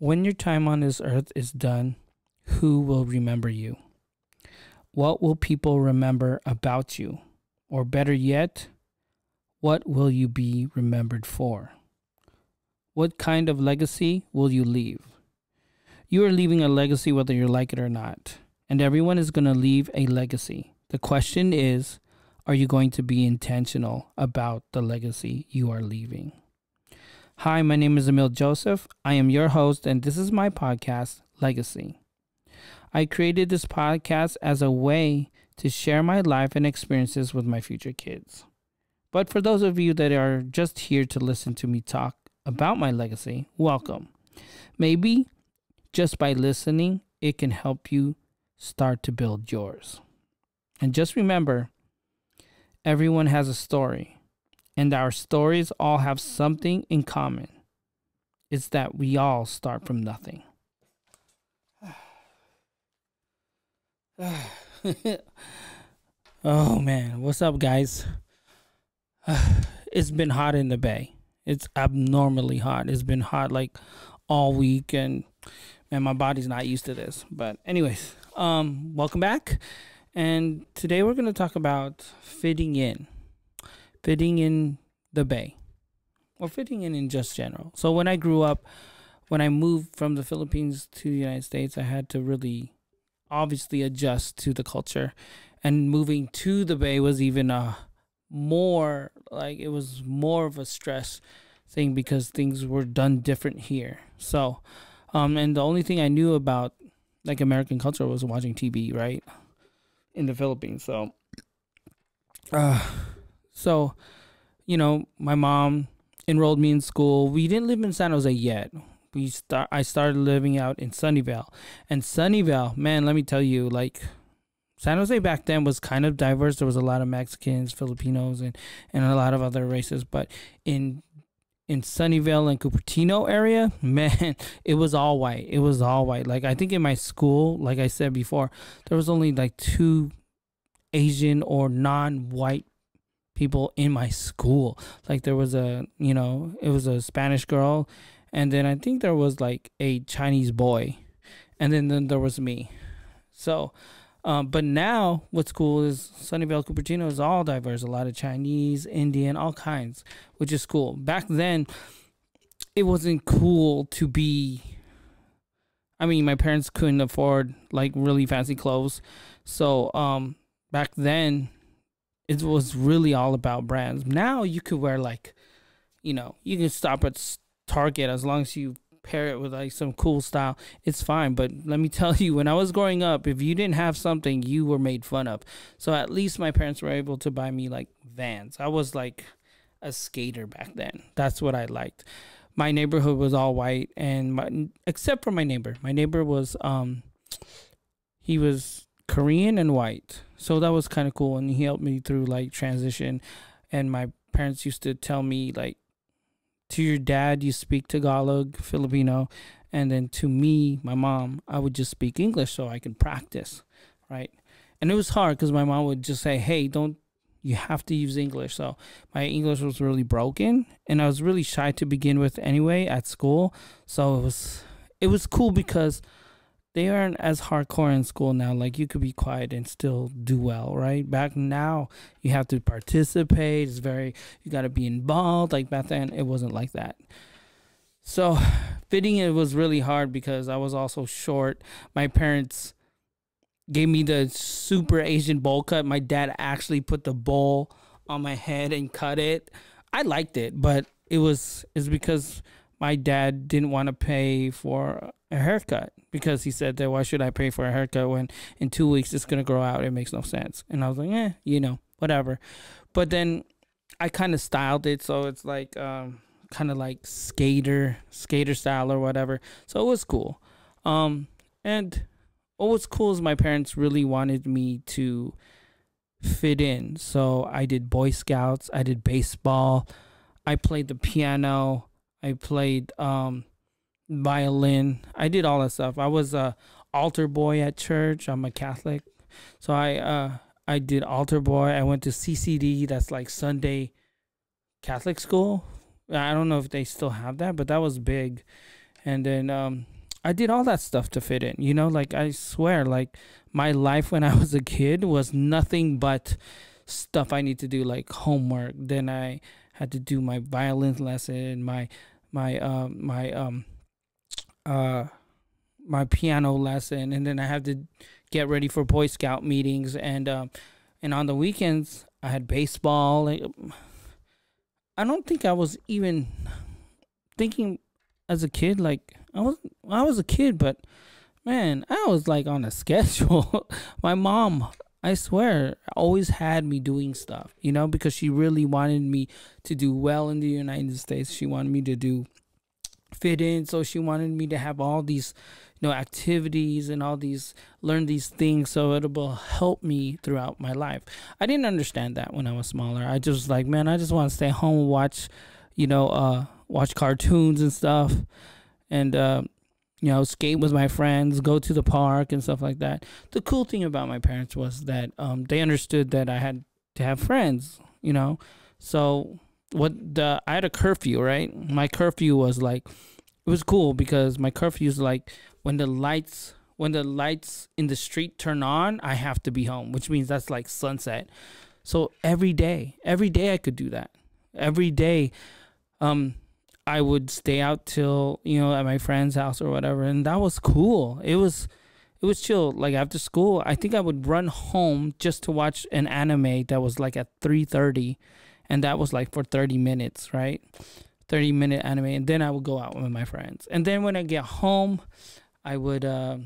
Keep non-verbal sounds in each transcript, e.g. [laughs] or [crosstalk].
When your time on this earth is done, who will remember you? What will people remember about you? Or better yet, what will you be remembered for? What kind of legacy will you leave? You are leaving a legacy whether you like it or not. And everyone is going to leave a legacy. The question is are you going to be intentional about the legacy you are leaving? Hi, my name is Emil Joseph. I am your host, and this is my podcast, Legacy. I created this podcast as a way to share my life and experiences with my future kids. But for those of you that are just here to listen to me talk about my legacy, welcome. Maybe just by listening, it can help you start to build yours. And just remember, everyone has a story and our stories all have something in common. It's that we all start from nothing. [sighs] oh man, what's up, guys? [sighs] it's been hot in the bay. It's abnormally hot. It's been hot like all week, and man, my body's not used to this. But anyways, um, welcome back. And today we're gonna talk about fitting in fitting in the Bay or fitting in in just general. So when I grew up, when I moved from the Philippines to the United States, I had to really obviously adjust to the culture. And moving to the Bay was even a more like it was more of a stress thing because things were done different here. So, um, and the only thing I knew about like American culture was watching TV, right, in the Philippines. So, uh, so, you know, my mom enrolled me in school. We didn't live in San Jose yet. We start. I started living out in Sunnyvale, and Sunnyvale, man, let me tell you, like San Jose back then was kind of diverse. There was a lot of Mexicans, Filipinos, and and a lot of other races. But in in Sunnyvale and Cupertino area, [laughs] man, it was all white. It was all white. Like I think in my school, like I said before, there was only like two Asian or non-white people in my school. Like there was a, you know, it was a Spanish girl, and then I think there was like a Chinese boy, and then then there was me. So, um, but now what's cool is Sunnyvale Cupertino is all diverse. A lot of Chinese, Indian, all kinds, which is cool. Back then, it wasn't cool to be. I mean, my parents couldn't afford like really fancy clothes, so um, back then it was really all about brands. Now you could wear like, you know, you can stop at Target as long as you pair it with like some cool style. It's fine. But let me [laughs] tell you, when I was growing up, if you didn't have something, you were made fun of. So at least my parents were able to buy me like Vans. I was like a skater back then. That's what I liked. My neighborhood was all white, and my, except for my neighbor, my neighbor was um, he was Korean and white. So that was kind of cool. And he helped me through like transition. And my parents used to tell me, like, to your dad, you speak Tagalog, Filipino. And then to me, my mom, I would just speak English so I can practice. Right. And it was hard because my mom would just say, hey, don't, you have to use English. So my English was really broken. And I was really shy to begin with anyway at school. So it was, it was cool because they aren't as hardcore in school now. Like you could be quiet and still do well, right? Back now, you have to participate. It's very you got to be involved. Like back then, it wasn't like that. So [sighs] fitting it was really hard because I was also short. My parents gave me the super Asian bowl cut. My dad actually put the bowl on my head and cut it. I liked it, but it was is because my dad didn't want to pay for a haircut because he said that why should I pay for a haircut when in two weeks it's gonna grow out? It makes no sense. And I was like, eh, you know, whatever. But then I kind of styled it so it's like um, kind of like skater skater style or whatever. So it was cool. Um, and what was cool is my parents really wanted me to fit in. So I did Boy Scouts, I did baseball, I played the piano. I played um, violin. I did all that stuff. I was a altar boy at church. I'm a Catholic, so I uh, I did altar boy. I went to CCD. That's like Sunday Catholic school. I don't know if they still have that, but that was big. and then um, I did all that stuff to fit in. You know, like I swear, like my life when I was a kid was nothing but stuff I need to do, like homework. Then I had to do my violin lesson, my my um my um uh my piano lesson, and then I had to get ready for Boy Scout meetings, and um and on the weekends I had baseball. Like, I don't think I was even thinking as a kid like I was I was a kid, but man, I was like on a [laughs] schedule. My mom, I swear, always had me doing stuff, you know, because she really wanted me to do well in the United States. She wanted me to do fit in, so she wanted me to have all these, you know, activities and all these learn these things so it will help me throughout my life. I didn't understand that when I was smaller. I just like, man, I just want to stay home watch, you know, uh watch cartoons and stuff and uh, you know skate with my friends go to the park and stuff like that the cool thing about my parents was that um, they understood that i had to have friends you know so what the i had a curfew right my curfew was like it was cool because my curfew is like when the lights when the lights in the street turn on i have to be home which means that's like sunset so every day every day i could do that every day um I would stay out till you know at my friend's house or whatever, and that was cool. It was it was chill. Like after school, I think I would run home just to watch an anime that was like at three thirty, and that was like for thirty minutes, right? Thirty minute anime, and then I would go out with my friends. And then when I get home, I would uh,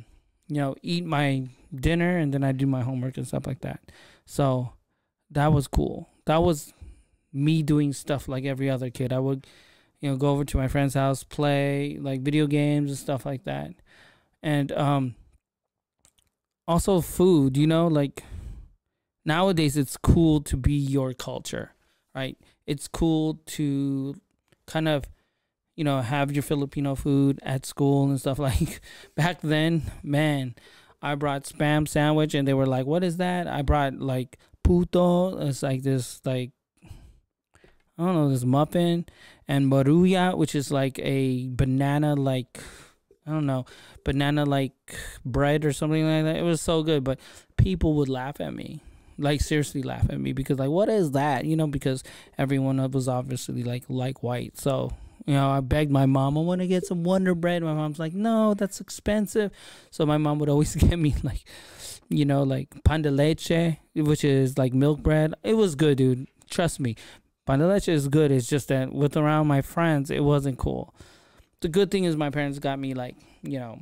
you know eat my dinner, and then I do my homework and stuff like that. So that was cool. That was me doing stuff like every other kid. I would you know, go over to my friend's house, play like video games and stuff like that. And um also food, you know, like nowadays it's cool to be your culture, right? It's cool to kind of you know, have your Filipino food at school and stuff [laughs] like back then, man, I brought spam sandwich and they were like, "What is that?" I brought like puto, it's like this like I don't know, this muffin and maruya, which is like a banana like I don't know, banana like bread or something like that. It was so good, but people would laugh at me. Like seriously laugh at me because like what is that? You know, because everyone was obviously like like white. So, you know, I begged my mom, I want to get some Wonder Bread. My mom's like, no, that's expensive. So my mom would always [laughs] get me like, you know, like pan de leche, which is like milk bread. It was good, dude. Trust me. Pan de leche is good. It's just that with around my friends, it wasn't cool. The good thing is my parents got me like you know,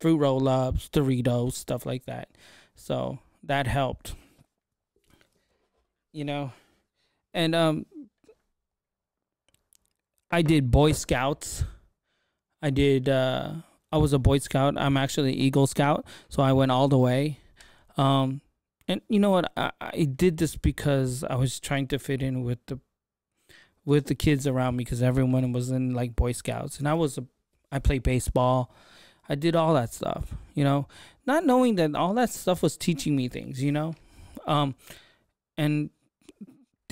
fruit roll ups, Doritos, stuff like that. So that helped. You know, and um, I did Boy Scouts. I did. uh I was a Boy Scout. I'm actually Eagle Scout, so I went all the way. Um, and you know what? I, I did this because I was trying to fit in with the with the kids around me because everyone was in like Boy Scouts, and I was a, I played baseball, I did all that stuff, you know, not knowing that all that stuff was teaching me things, you know, um, and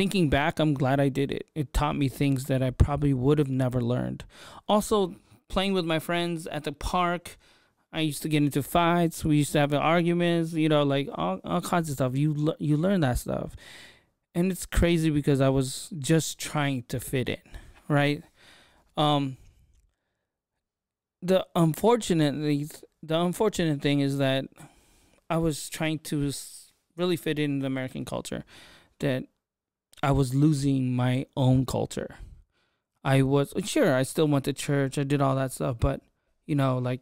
thinking back, I'm glad I did it. It taught me things that I probably would have never learned. Also, playing with my friends at the park. I used to get into fights. We used to have arguments, you know, like all, all kinds of stuff. You you learn that stuff, and it's crazy because I was just trying to fit in, right? Um the unfortunately the unfortunate thing is that I was trying to really fit in the American culture that I was losing my own culture. I was sure I still went to church, I did all that stuff, but you know, like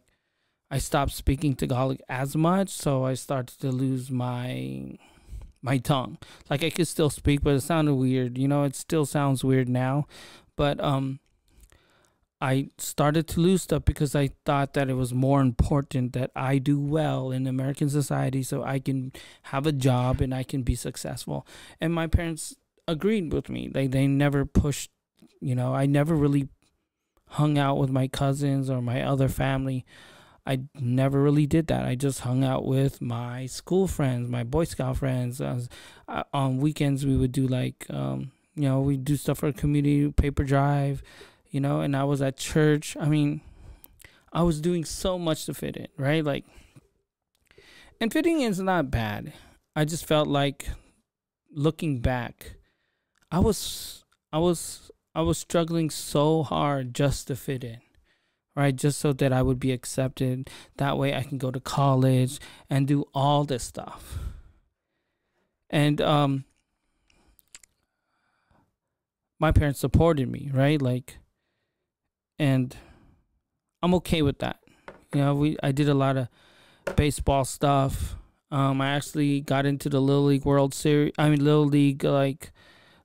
I stopped speaking Tagalog as much, so I started to lose my my tongue. Like I could still speak, but it sounded weird. You know, it still sounds weird now. But um I started to lose stuff because I thought that it was more important that I do well in American society so I can have a job and I can be successful. And my parents agreed with me. They they never pushed, you know, I never really hung out with my cousins or my other family I never really did that. I just hung out with my school friends, my Boy Scout friends. Was, uh, on weekends, we would do like, um, you know, we do stuff for community paper drive, you know. And I was at church. I mean, I was doing so much to fit in, right? Like, and fitting in is not bad. I just felt like looking back, I was, I was, I was struggling so hard just to fit in, right? Just so that I would be accepted. That way I can go to college and do all this stuff. And, um, my parents supported me, right? Like, and I'm okay with that. You know, we I did a lot of baseball stuff. Um, I actually got into the Little League World Series. I mean, Little League like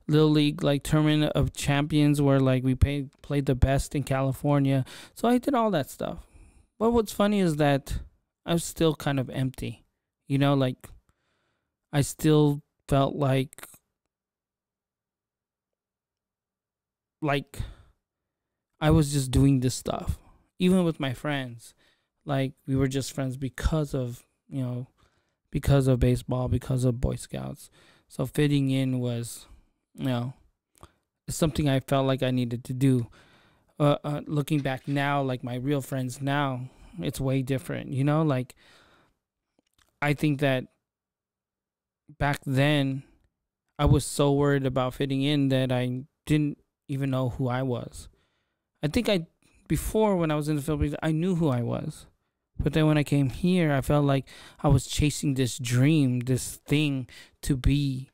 Little League like tournament of champions where like we played played the best in California. So I did all that stuff. But what's funny is that I was still kind of empty. You know, like I still felt like like I was just doing this stuff. Even with my friends. Like we were just friends because of, you know, because of baseball, because of Boy Scouts. So fitting in was, you know, it's something I felt like I needed to do. Uh, uh, looking back now, like my real friends now, it's way different. You know, like I think that back then I was so worried about fitting in that I didn't even know who I was. I think I before when I was in the Philippines, I knew who I was. But then when I came here, I felt like I was chasing this dream, this thing to be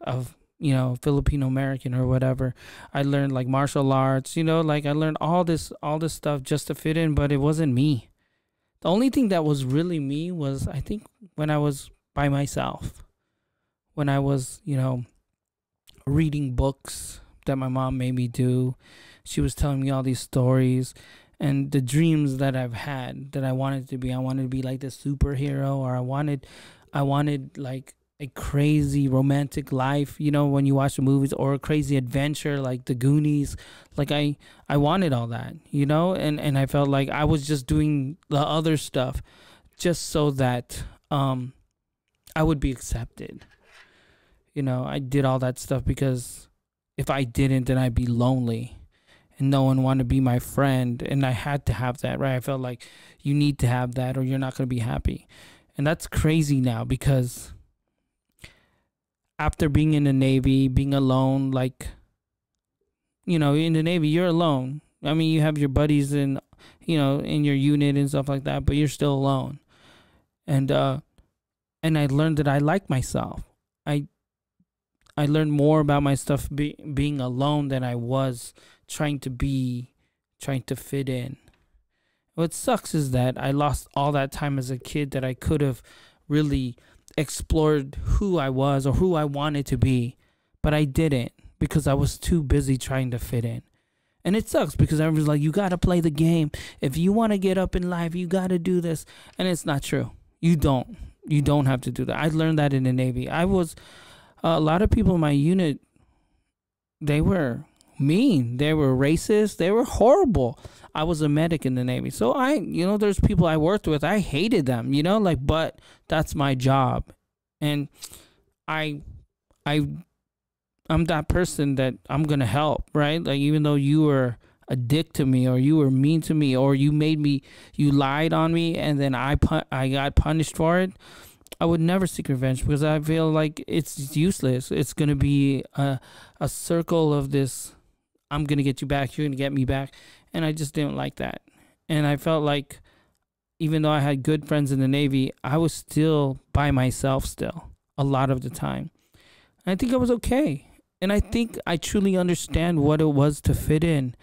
of, you know, Filipino American or whatever. I learned like martial arts, you know, like I learned all this all this stuff just to fit in, but it wasn't me. The only thing that was really me was I think when I was by myself. When I was, you know, reading books that my mom made me do. She was telling me all these stories and the dreams that I've had that I wanted to be. I wanted to be like the superhero or I wanted I wanted like a crazy romantic life, you know, when you watch the movies or a crazy adventure like the Goonies. Like I I wanted all that, you know, and and I felt like I was just doing the other stuff just so that um I would be accepted. You know, I did all that stuff because if I didn't, then I'd be lonely and no one wanted to be my friend. And I had to have that, right? I felt like you need to have that or you're not going to be happy. And that's crazy now because after being in the Navy, being alone, like, you know, in the Navy, you're alone. I mean, you have your buddies in, you know, in your unit and stuff like that, but you're still alone. And, uh, and I learned that I like myself. I I learned more about my stuff be, being alone than I was trying to be, trying to fit in. What sucks is that I lost all that time as a kid that I could have really explored who I was or who I wanted to be, but I didn't because I was too busy trying to fit in. And it sucks because everyone's like, you got to play the game. If you want to get up in life, you got to do this. And it's not true. You don't. You don't have to do that. I learned that in the Navy. I was a lot of people in my unit they were mean they were racist they were horrible i was a medic in the navy so i you know there's people i worked with i hated them you know like but that's my job and i i i'm that person that i'm gonna help right like even though you were a dick to me or you were mean to me or you made me you lied on me and then i i got punished for it I would never seek revenge because I feel like it's useless. It's gonna be a a circle of this. I'm gonna get you back. You're gonna get me back, and I just didn't like that. And I felt like, even though I had good friends in the Navy, I was still by myself still a lot of the time. And I think I was okay, and I think I truly understand what it was to fit in.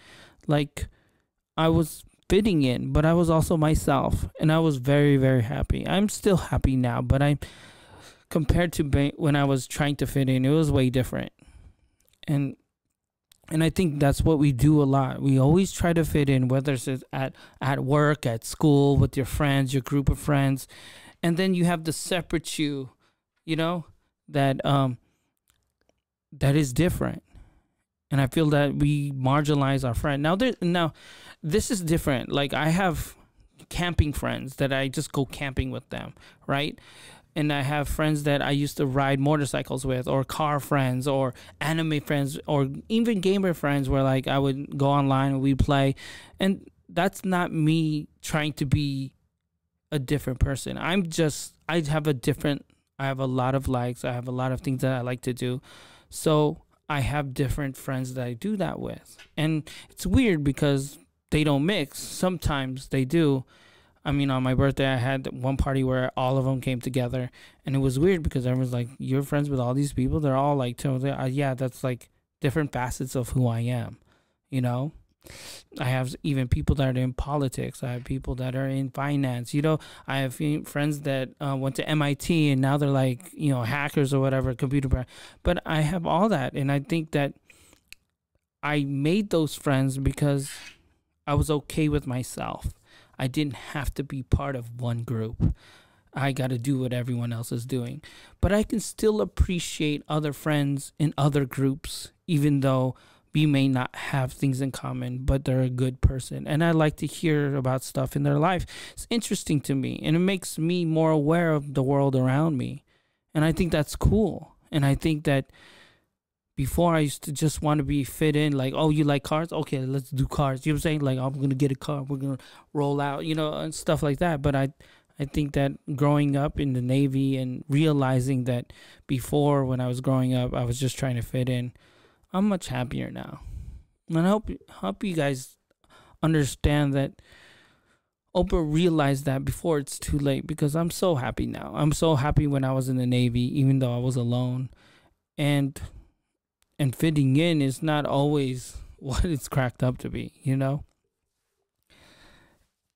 Like, I was fitting in, but I was also myself, and I was very, very happy. I'm still happy now, but I'm compared to when I was trying to fit in, it was way different. And and I think that's what we do a lot. We always try to fit in, whether it's at at work, at school, with your friends, your group of friends, and then you have the separate you, you know, that um that is different and I feel that we marginalize our friend. Now there now this is different. Like I have camping friends that I just go camping with them, right? And I have friends that I used to ride motorcycles with, or car friends, or anime friends, or even gamer friends, where like I would go online and we play, and that's not me trying to be a different person. I'm just I have a different I have a lot of likes. I have a lot of things that I like to do. So I have different friends that I do that with. And it's weird because they don't mix. Sometimes they do. I mean, on my birthday, I had one party where all of them came together, and it was weird because everyone's like, "You're friends with all these people." They're all like, "Yeah, that's like different facets of who I am," you know. I have even people that are in politics. I have people that are in finance. You know, I have friends that uh, went to MIT and now they're like, you know, hackers or whatever, computer. But I have all that, and I think that I made those friends because I was okay with myself. I didn't have to be part of one group. I got to do what everyone else is doing. But I can still appreciate other friends in other groups, even though we may not have things in common, but they're a good person. And I like to hear about stuff in their life. It's interesting to me, and it makes me more aware of the world around me. And I think that's cool. And I think that before I used to just want to be fit in, like, oh, you like cars? Okay, let's do cars. You know what I'm saying? Like, I'm gonna get a car, we're gonna roll out, you know, and stuff like that. But I I think that growing up in the Navy and realizing that before when I was growing up, I was just trying to fit in, I'm much happier now. And I hope hope you guys understand that Oprah realized that before it's too late because I'm so happy now. I'm so happy when I was in the Navy, even though I was alone. And and fitting in is not always [laughs] what it's cracked up to be, you know?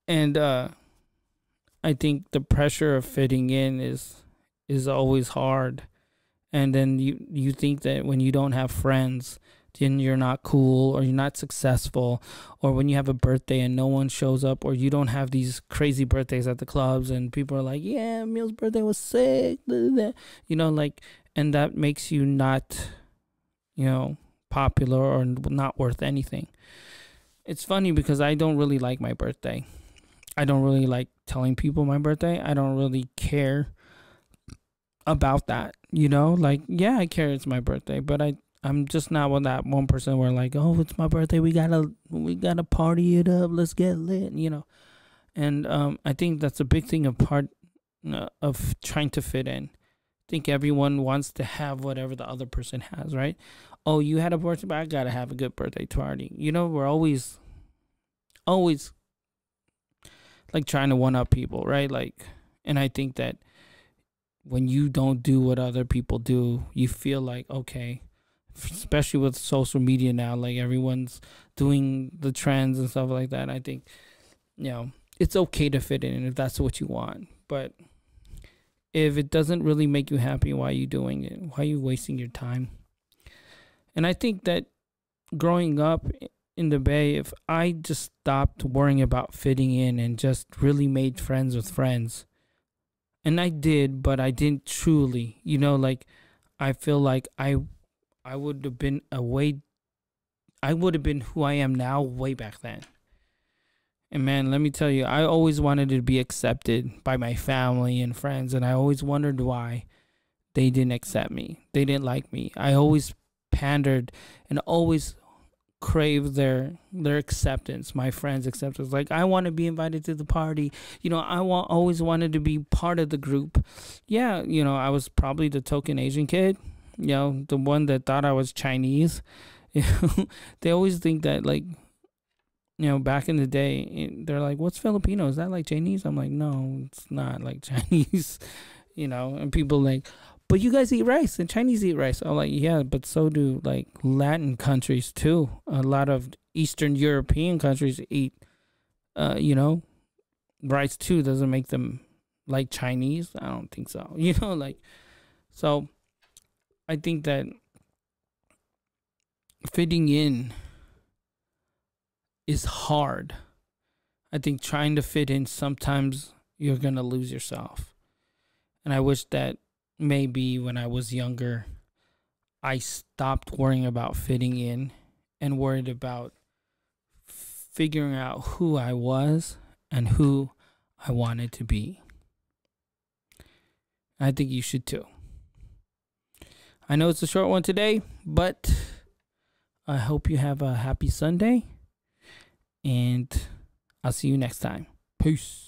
And uh I think the pressure of fitting in is is always hard. And then you you think that when you don't have friends, then you're not cool or you're not successful or when you have a birthday and no one shows up or you don't have these crazy birthdays at the clubs and people are like, "Yeah, Emil's birthday was sick." [laughs] You know, like and that makes you not you know, popular or not worth anything. It's funny because I don't really like my birthday. I don't really like telling people my birthday. I don't really care about that, you know? Like, yeah, I care it's my birthday, but I I'm just not one that one person where like, oh, it's my birthday, we gotta we gotta party it up, let's get lit, you know. And um, I think that's a big thing of part uh, of trying to fit in think everyone wants to have whatever the other person has, right? Oh, you had a birthday, but I gotta have a good birthday party. You know, we're always, always like trying to one up people, right? Like, and I think that when you don't do what other people do, you feel like, okay, especially with social media now, like everyone's doing the trends and stuff like that. I think, you know, it's okay to fit in if that's what you want. But if it doesn't really make you happy, why are you doing it? Why are you wasting your time? And I think that growing up in the Bay, if I just stopped worrying about fitting in and just really made friends with friends, and I did, but I didn't truly, you know, like I feel like I I would have been a way I would have been who I am now way back then. And man, let me tell you, I always wanted to be accepted by my family and friends, and I always wondered why they didn't accept me. They didn't like me. I always pandered and always craved their their acceptance, my friends' acceptance. Like I want to be invited to the party. You know, I want always wanted to be part of the group. Yeah, you know, I was probably the token Asian kid. You know, the one that thought I was Chinese. You [laughs] know, they always think that like you know, back in the day, they're like, "What's Filipino? Is that like Chinese?" I'm like, "No, it's not like [laughs] Chinese." you know, and people like, "But you guys eat rice, and Chinese eat rice." I'm like, "Yeah, but so do like Latin countries too. A lot of Eastern European countries eat, uh, you know, rice too. Doesn't make them like Chinese. I don't think so. [laughs] You know, like, so I think that fitting in." Is hard. I think trying to fit in sometimes you're going to lose yourself. And I wish that maybe when I was younger, I stopped worrying about fitting in and worried about figuring out who I was and who I wanted to be. I think you should too. I know it's a short one today, but I hope you have a happy Sunday and I'll see you next time. Peace.